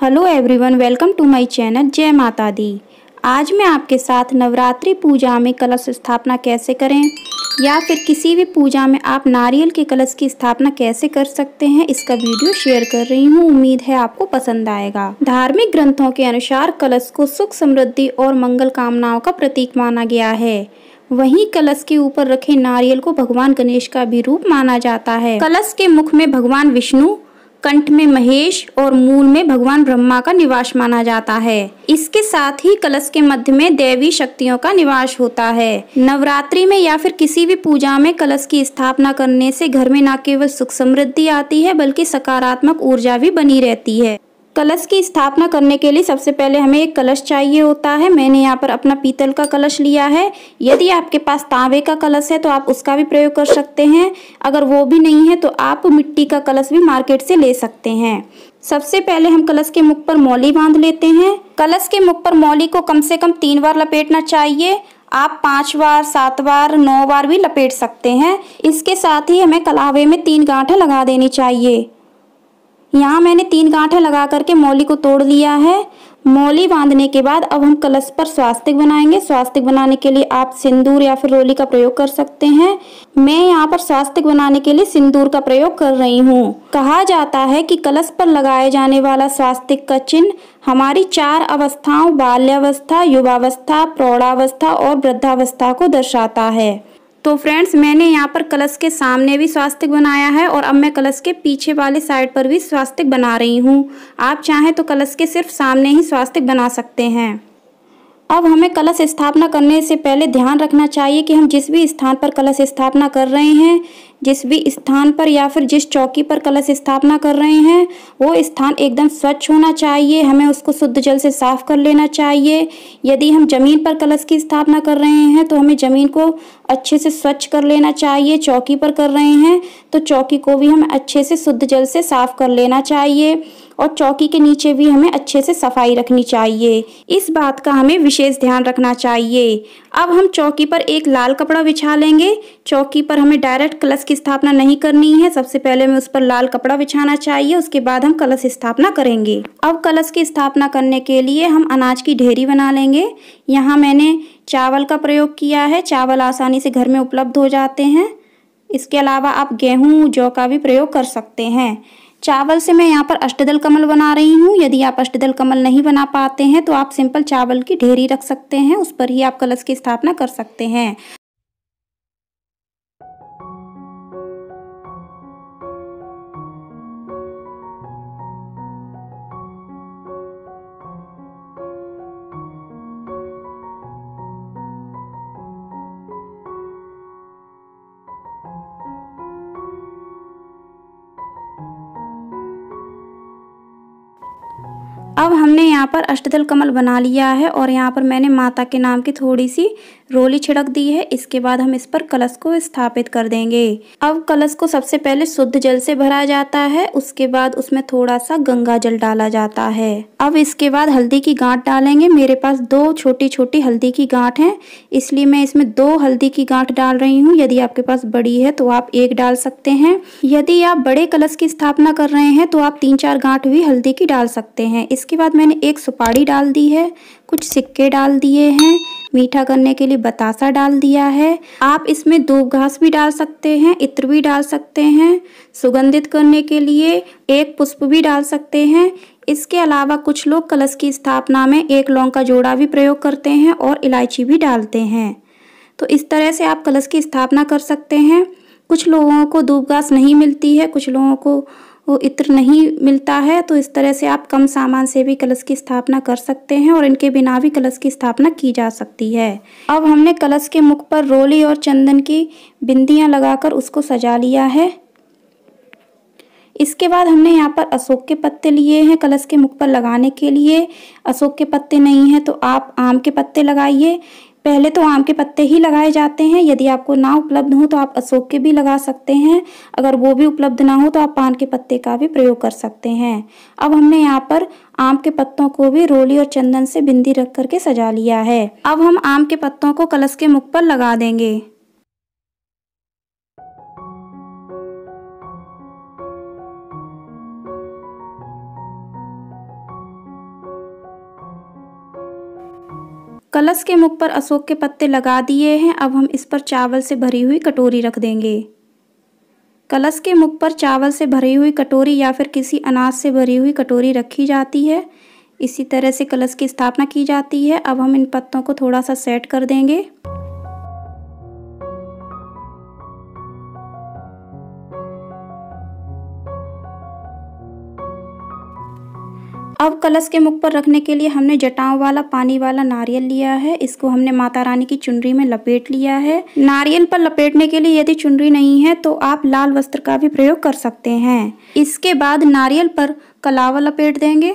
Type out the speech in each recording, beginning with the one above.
Hello everyone, welcome to my channel जय माता दी। आज मैं आपके साथ नवरात्रि पूजा में कलश स्थापना कैसे करें, या फिर किसी भी पूजा में आप नारियल के कलश की स्थापना कैसे कर सकते हैं, इसका वीडियो शेयर कर रही हूँ। उम्मीद है आपको पसंद आएगा। धार्मिक ग्रंथों के अनुसार कलश को सुख, समृद्धि और मंगल कामनाओं का प्रतीक माना गया है। वहीं कलश के ऊपर रखे नारियल को भगवान गणेश का भी रूप माना जाता है। कलश के मुख में भगवान विष्णु कंठ में महेश और मूल में भगवान ब्रह्मा का निवास माना जाता है। इसके साथ ही कलश के मध्य में देवी शक्तियों का निवास होता है। नवरात्रि में या फिर किसी भी पूजा में कलश की स्थापना करने से घर में न केवल सुख समृद्धि आती है, बल्कि सकारात्मक ऊर्जा भी बनी रहती है। कलश की स्थापना करने के लिए सबसे पहले हमें एक कलश चाहिए होता है। मैंने यहाँ पर अपना पीतल का कलश लिया है। यदि आपके पास तांबे का कलश है तो आप उसका भी प्रयोग कर सकते हैं। अगर वो भी नहीं है तो आप मिट्टी का कलश भी मार्केट से ले सकते हैं। सबसे पहले हम कलश के मुख पर मौली बाँध लेते हैं। कलश के मुख पर मौली को कम से कम तीन बार लपेटना चाहिए। आप पाँच बार, सात बार, नौ बार भी लपेट सकते हैं। इसके साथ ही हमें कलावे में तीन गांठें लगा देनी चाहिए। यहाँ मैंने तीन गांठें लगा करके मौली को तोड़ लिया है। मौली बांधने के बाद अब हम कलश पर स्वास्तिक बनाएँगे। स्वास्तिक बनाने के लिए आप सिंदूर या फिर रोली का प्रयोग कर सकते हैं। मैं यहाँ पर स्वास्तिक बनाने के लिए सिंदूर का प्रयोग कर रही हूँ। कहा जाता है कि कलश पर लगाए जाने वाला स्वास्तिक का चिन्ह हमारी चार अवस्थाओं, बाल्यावस्था, युवावस्था, प्रौढ़ावस्था और वृद्धावस्था को दर्शाता है। तो फ्रेंड्स मैंने यहाँ पर कलश के सामने भी स्वास्तिक बनाया है और अब मैं कलश के पीछे वाले साइड पर भी स्वास्तिक बना रही हूँ। आप चाहें तो कलश के सिर्फ़ सामने ही स्वास्तिक बना सकते हैं। अब हमें कलश स्थापना करने से पहले ध्यान रखना चाहिए कि हम जिस भी स्थान पर कलश स्थापना कर रहे हैं जिस भी स्थान पर या फिर जिस चौकी पर कलश स्थापना कर रहे हैं, वो स्थान एकदम स्वच्छ होना चाहिए, हमें उसको शुद्ध जल से साफ़ कर लेना चाहिए। यदि हम ज़मीन पर कलश की स्थापना कर रहे हैं तो हमें ज़मीन को अच्छे से स्वच्छ कर लेना चाहिए, चौकी पर कर रहे हैं तो चौकी को भी हमें अच्छे से शुद्ध जल से साफ़ कर लेना चाहिए और चौकी के नीचे भी हमें अच्छे से सफ़ाई रखनी चाहिए। इस बात का हमें विशेष ध्यान रखना चाहिए। अब हम चौकी पर एक लाल कपड़ा बिछा लेंगे। चौकी पर हमें डायरेक्ट कलश की स्थापना नहीं करनी है, सबसे पहले हमें उस पर लाल कपड़ा बिछाना चाहिए, उसके बाद हम कलश स्थापना करेंगे। अब कलश की स्थापना करने के लिए हम अनाज की ढेरी बना लेंगे। यहाँ मैंने चावल का प्रयोग किया है, चावल आसानी से घर में उपलब्ध हो जाते हैं। इसके अलावा आप गेहूँ, जौ का भी प्रयोग कर सकते हैं। चावल से मैं यहाँ पर अष्टदल कमल बना रही हूँ। यदि आप अष्टदल कमल नहीं बना पाते हैं तो आप सिंपल चावल की ढेरी रख सकते हैं, उस पर ही आप कलश की स्थापना कर सकते हैं। अब हमने यहाँ पर अष्टदल कमल बना लिया है और यहाँ पर मैंने माता के नाम की थोड़ी सी रोली छिड़क दी है। इसके बाद हम इस पर कलश को स्थापित कर देंगे। अब कलश को सबसे पहले शुद्ध जल से भरा जाता है। उसके बाद उसमें थोड़ा सा गंगा जल डाला जाता है। अब इसके बाद हल्दी की गांठ डालेंगे। मेरे पास दो छोटी छोटी हल्दी की गांठ है। इसलिए मैं इसमें दो हल्दी की गांठ डाल रही हूँ। यदि आपके पास बड़ी है तो आप एक डाल सकते हैं। यदि आप बड़े कलश की स्थापना कर रहे हैं तो आप तीन चार गांठ भी हल्दी की डाल सकते हैं। इसके बाद मैंने एक सुपारी डाल दी है, कुछ सिक्के डाल दिए हैं, मीठा करने के लिए बतासा डाल दिया है। आप इसमें दूब घास भी डाल सकते हैं, इत्र भी डाल सकते हैं, सुगंधित करने के लिए एक पुष्प भी डाल सकते हैं। इसके अलावा कुछ लोग कलश की स्थापना में एक लौंग का जोड़ा भी प्रयोग करते हैं और इलायची भी डालते हैं। तो इस तरह से आप कलश की स्थापना कर सकते हैं। कुछ लोगों को दूब घास नहीं मिलती है, कुछ लोगों को वो इत्र नहीं मिलता है तो इस तरह से आप कम सामान से भी कलश की स्थापना कर सकते हैं और इनके बिना भी कलश की स्थापना की जा सकती है। अब हमने कलश के मुख पर रोली और चंदन की बिंदियाँ लगाकर उसको सजा लिया है। इसके बाद हमने यहाँ पर अशोक के पत्ते लिए हैं कलश के मुख पर लगाने के लिए। अशोक के पत्ते नहीं हैं तो आप आम के पत्ते लगाइए। पहले तो आम के पत्ते ही लगाए जाते हैं। यदि आपको ना उपलब्ध हो तो आप अशोक के भी लगा सकते हैं। अगर वो भी उपलब्ध ना हो तो आप पान के पत्ते का भी प्रयोग कर सकते हैं। अब हमने यहाँ पर आम के पत्तों को भी रोली और चंदन से बिंदी रख करके सजा लिया है। अब हम आम के पत्तों को कलश के मुख पर लगा देंगे। कलश के मुख पर अशोक के पत्ते लगा दिए हैं। अब हम इस पर चावल से भरी हुई कटोरी रख देंगे। कलश के मुख पर चावल से भरी हुई कटोरी या फिर किसी अनाज से भरी हुई कटोरी रखी जाती है। इसी तरह से कलश की स्थापना की जाती है। अब हम इन पत्तों को थोड़ा सा सेट कर देंगे। अब कलश के मुख पर रखने के लिए हमने जटाओं वाला, पानी वाला नारियल लिया है। इसको हमने माता रानी की चुनरी में लपेट लिया है। नारियल पर लपेटने के लिए यदि चुनरी नहीं है तो आप लाल वस्त्र का भी प्रयोग कर सकते हैं। इसके बाद नारियल पर कलावा लपेट देंगे।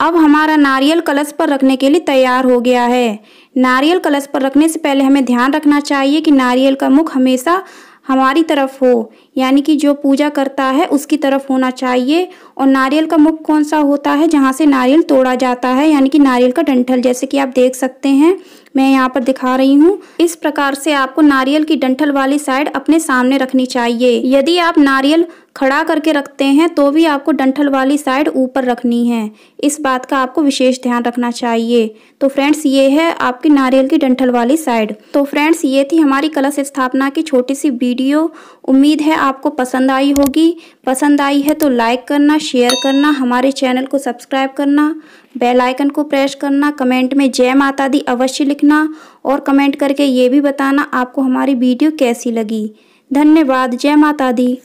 अब हमारा नारियल कलश पर रखने के लिए तैयार हो गया है। नारियल कलश पर रखने से पहले हमें ध्यान रखना चाहिए कि नारियल का मुख हमेशा हमारी तरफ़ हो यानी कि जो पूजा करता है, उसकी तरफ़ होना चाहिए। और नारियल का मुख कौन सा होता है, जहाँ से नारियल तोड़ा जाता है, यानी कि नारियल का डंठल, जैसे कि आप देख सकते हैं, मैं यहाँ पर दिखा रही हूँ। इस प्रकार से आपको नारियल की डंठल वाली साइड अपने सामने रखनी चाहिए। यदि आप नारियल खड़ा करके रखते हैं तो भी आपको डंठल वाली साइड ऊपर रखनी है। इस बात का आपको विशेष ध्यान रखना चाहिए। तो फ्रेंड्स, ये है आपकी नारियल की डंठल वाली साइड। तो फ्रेंड्स, ये थी हमारी कलश स्थापना की छोटी सी वीडियो। उम्मीद है आपको पसंद आई होगी। पसंद आई है तो लाइक करना शेयर करना, हमारे चैनल को सब्सक्राइब करना बेल आइकन को प्रेस करना कमेंट में जय माता दी अवश्य लिखना और कमेंट करके ये भी बताना आपको हमारी वीडियो कैसी लगी। धन्यवाद, जय माता दी।